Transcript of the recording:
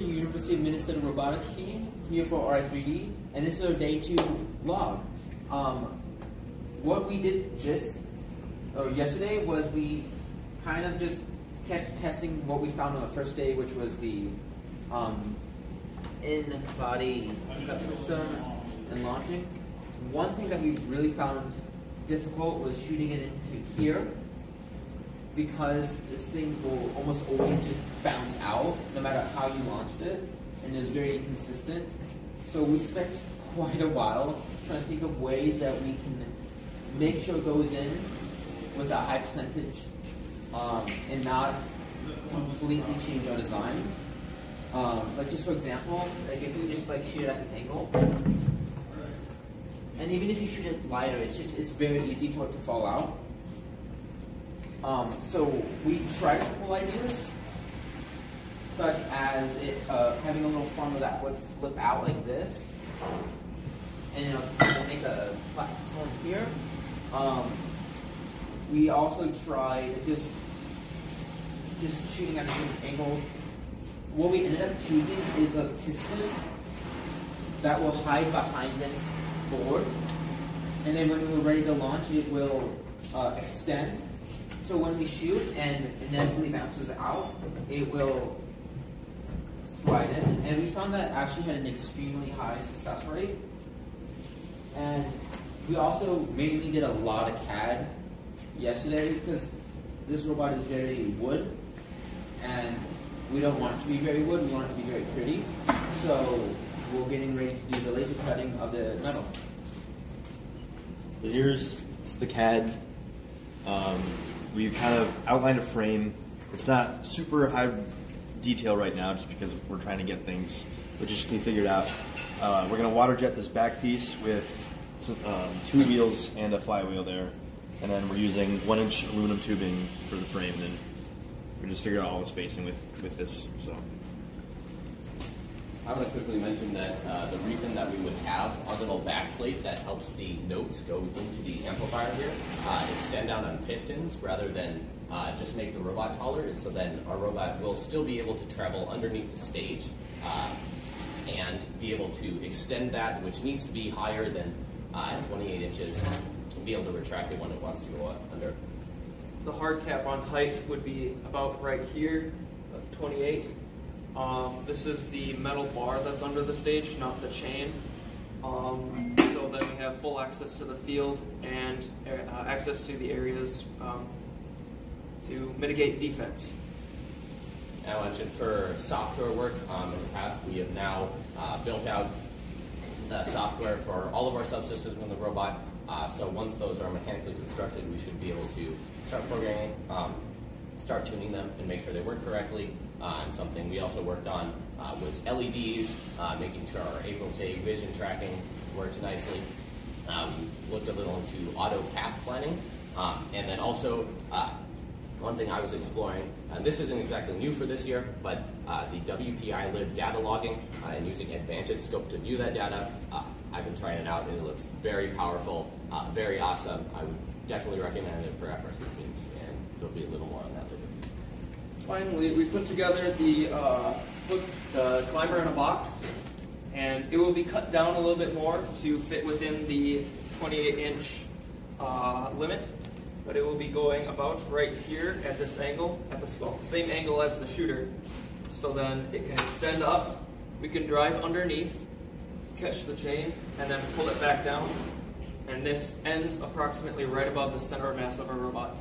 this in University of Minnesota robotics team here for RI3D, and this is our day two log. Um, what we did this or yesterday was we kind of just kept testing what we found on the first day, which was the um, in-body pickup system and launching. One thing that we really found difficult was shooting it into here because this thing will almost always just bounce out no matter how you launched it and is very inconsistent. So we spent quite a while trying to think of ways that we can make sure it goes in with a high percentage um, and not completely change our design. Um, like just for example, like if we just like shoot it at this angle, and even if you shoot it lighter, it's just it's very easy for it to fall out. Um, so we tried a couple ideas, such as it uh, having a little funnel that would flip out like this, and know, make a platform here. Um, we also tried just just shooting at different angles. What we ended up choosing is a piston that will hide behind this board, and then when we're ready to launch, it will uh, extend so when we shoot and inevitably bounces out, it will slide in. And we found that actually had an extremely high success rate. And we also mainly did a lot of CAD yesterday because this robot is very wood and we don't want it to be very wood, we want it to be very pretty. So we're getting ready to do the laser cutting of the metal. So here's the CAD. Um, we kind of outlined a frame. It's not super high detail right now just because we're trying to get things logistically figured out. Uh, we're going to water jet this back piece with um, two wheels and a flywheel there. And then we're using one inch aluminum tubing for the frame. And we just figured out all the spacing with, with this. So. I want to quickly mention that uh, the reason that we would have our little back plate that helps the notes go into the amplifier here uh, extend out on pistons rather than uh, just make the robot taller is so then our robot will still be able to travel underneath the stage uh, and be able to extend that, which needs to be higher than uh, 28 inches, and be able to retract it when it wants to go under. The hard cap on height would be about right here, 28. Um, this is the metal bar that's under the stage, not the chain. Um, so that we have full access to the field and uh, access to the areas um, to mitigate defense. I mentioned for software work um, in the past, we have now uh, built out the software for all of our subsystems in the robot. Uh, so once those are mechanically constructed, we should be able to start programming, um, start tuning them, and make sure they work correctly. Uh, and something we also worked on uh, was LEDs, uh, making sure our AprilTag vision tracking works nicely. Uh, we looked a little into auto path planning, um, and then also uh, one thing I was exploring, and this isn't exactly new for this year, but uh, the WPI lib data logging uh, and using Advantage Scope to view that data. Uh, I've been trying it out and it looks very powerful, uh, very awesome. I would definitely recommend it for FRC teams, and there'll be a little more on that later. Finally, we put together the, uh, the climber in a box, and it will be cut down a little bit more to fit within the 28 inch uh, limit but it will be going about right here at this angle, at the well, same angle as the shooter. So then it can extend up. We can drive underneath, catch the chain, and then pull it back down. And this ends approximately right above the center of mass of our robot.